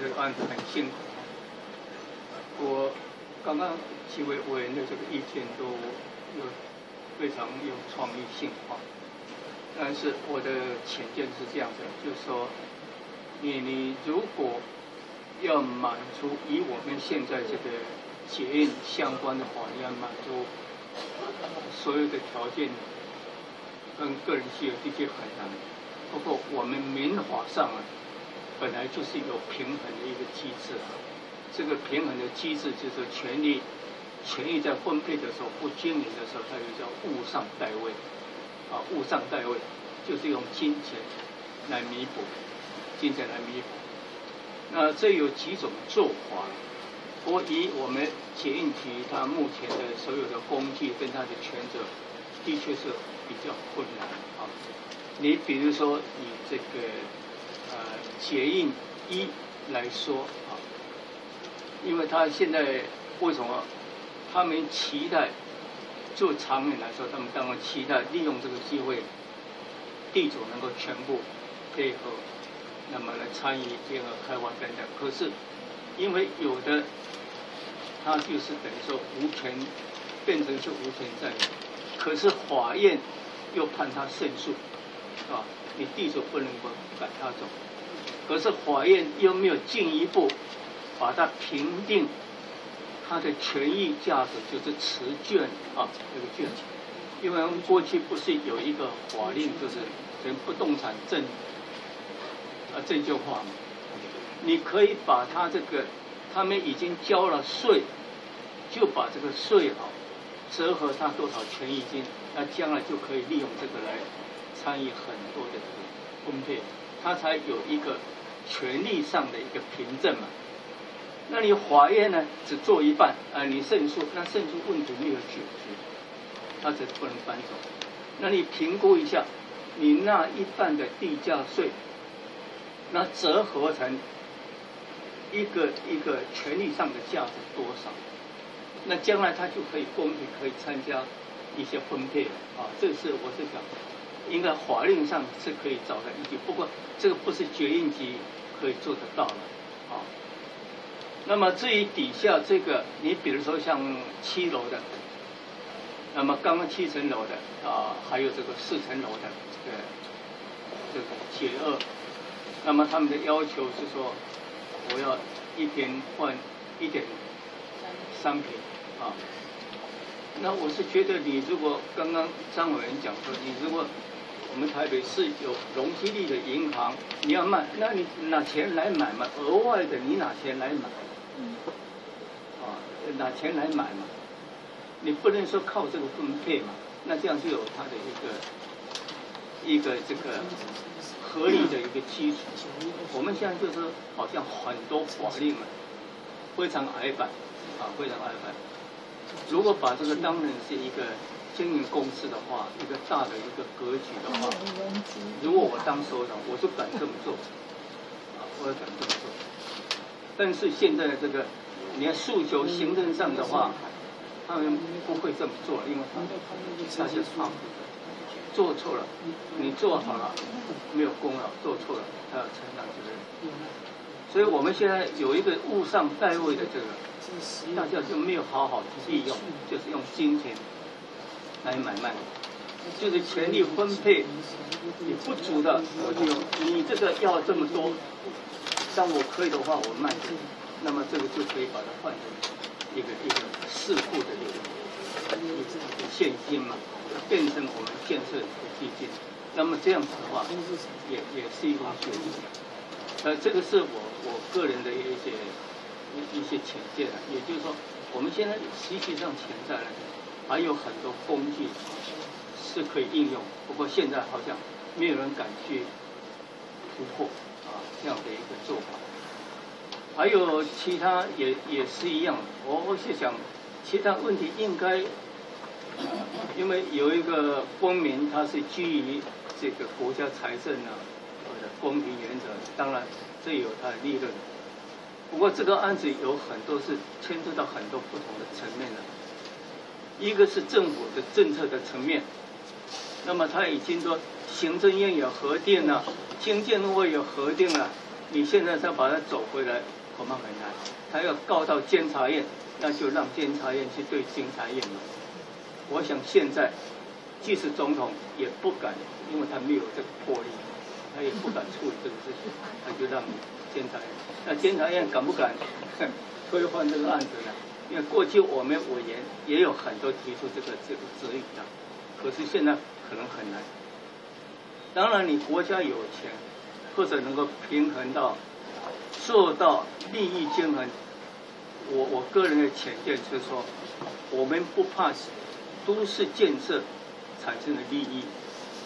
这个案子很辛苦。我刚刚几位委员的这个意见都有非常有创意性啊，但是我的浅见是这样的，就是说，你你如果要满足以我们现在这个检验相关的话，你要满足所有的条件跟个人需求，的确很难。不过我们民法上啊，本来就是有平衡的一个机制啊。这个平衡的机制就是权力，权益在分配的时候不均匀的时候，它就叫物上代位，啊，物上代位就是用金钱来弥补，金钱来弥补。那这有几种做法，不过以我们检验局它目前的所有的工具跟它的权责，的确是比较困难啊。你比如说你这个呃检验一来说啊，因为他现在为什么他们期待做长远来说，他们当然期待利用这个机会，地主能够全部配合，那么来参与联合开发等等。可是因为有的他就是等于说无权变成是无权占有，可是法院又判他胜诉。啊，你地主不能够赶他走，可是法院又没有进一步把它评定他的权益价值，就是持券啊，这个券。因为我们过去不是有一个法令，就是跟不动产证啊证券化嘛，你可以把他这个他们已经交了税，就把这个税啊折合他多少权益金，那将来就可以利用这个来。参与很多的这个分配，他才有一个权利上的一个凭证嘛。那你法院呢，只做一半啊，你胜诉，那胜诉问题没有解决，他才不能搬走。那你评估一下，你那一半的地价税，那折合成一个一个权利上的价值多少？那将来他就可以公平可以参加一些分配啊。这是我是想。应该法令上是可以找到依据，不过这个不是决印级可以做得到的，啊。那么至于底下这个，你比如说像七楼的，那么刚刚七层楼的啊，还有这个四层楼的这个这个解二，那么他们的要求是说，我要一天换一点三平啊。那我是觉得你如果刚刚张委员讲说，你如果我们台北市有容积率的银行，你要卖，那你拿钱来买嘛？额外的你拿钱来买，啊，拿钱来买嘛？你不能说靠这个分配嘛？那这样就有它的一个一个这个合理的一个基础。我们现在就是好像很多法令啊，非常矮板，啊，非常矮板。如果把这个当成是一个。经营公司的话，一个大的一个格局的话，如果我当首长，我就敢这么做，啊，我也敢这么做。但是现在的这个，你要诉求行政上的话，他们不会这么做，因为他是怕做错了，你做好了没有功劳，做错了他要承担责任。所以我们现在有一个物上代位的这个，大家就没有好好利用，就是用金钱。来买卖，就是权力分配，你不足的我就你这个要这么多，但我可以的话我卖，那么这个就可以把它换成一个一个市库的一个现金嘛，变成我们建设的基金，那么这样子的话，也也是一种选择。呃，这个是我我个人的一些一些浅见啊，也就是说，我们现在实际上潜在了。还有很多工具是可以应用，不过现在好像没有人敢去突破啊这样的一个做法。还有其他也也是一样，我我是想，其他问题应该，因为有一个公民他是基于这个国家财政啊或者公平原则，当然这有它的利润。不过这个案子有很多是牵涉到很多不同的层面的。一个是政府的政策的层面，那么他已经说行政院有核定了，经建会有核定了，你现在再把它走回来，恐怕很难。他要告到监察院，那就让监察院去对监察院嘛。我想现在，即使总统也不敢，因为他没有这个魄力，他也不敢处理这个事情，他就让监察院。那监察院敢不敢推翻这个案子呢？因为过去我们委员也有很多提出这个这个质疑的，可是现在可能很难。当然，你国家有钱，或者能够平衡到做到利益均衡，我我个人的浅见是说，我们不怕都市建设产生的利益，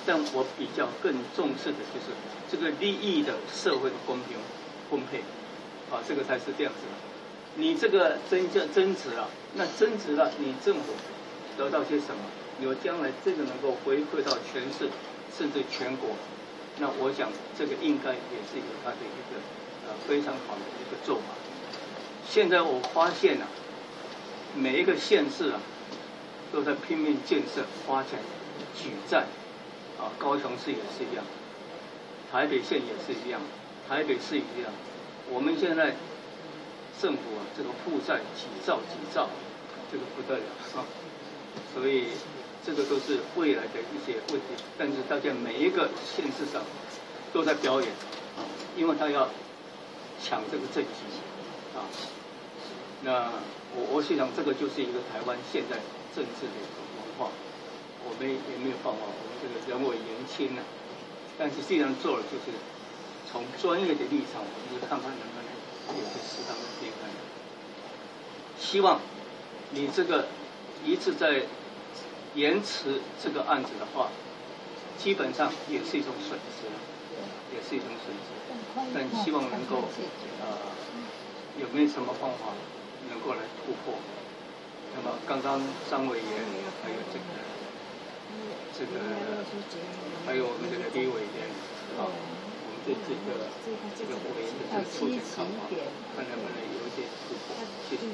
但我比较更重视的就是这个利益的社会的公平分配，啊，这个才是这样子的。你这个增加增值了，那增值了，你政府得到些什么？有将来这个能够回馈到全市。甚至全国，那我想这个应该也是有它的一个呃非常好的一个做法。现在我发现啊，每一个县市啊都在拼命建设、花钱、举债，啊，高雄市也是一样，台北县也是一样，台北市一样。我们现在政府啊，这个负债几兆几兆，这个不得了啊，所以。这个都是未来的一些问题，但是大家每一个县市上都在表演，啊，因为他要抢这个政绩，啊，那我我心想这个就是一个台湾现在政治的一个文化，我们也没有办法，我们这个人为言轻呢，但是既然做了，就是从专业的立场，我们就看看能不能也会适当的平衡。希望你这个一次在。延迟这个案子的话，基本上也是一种损失，也是一种损失。但希望能够，呃，有没有什么方法能够来突破？那么刚刚张委员还有这个，这个，还有我们这个李委员，啊，我们对这个这个委员的这个促进看法，看能不能有一点突破。谢谢。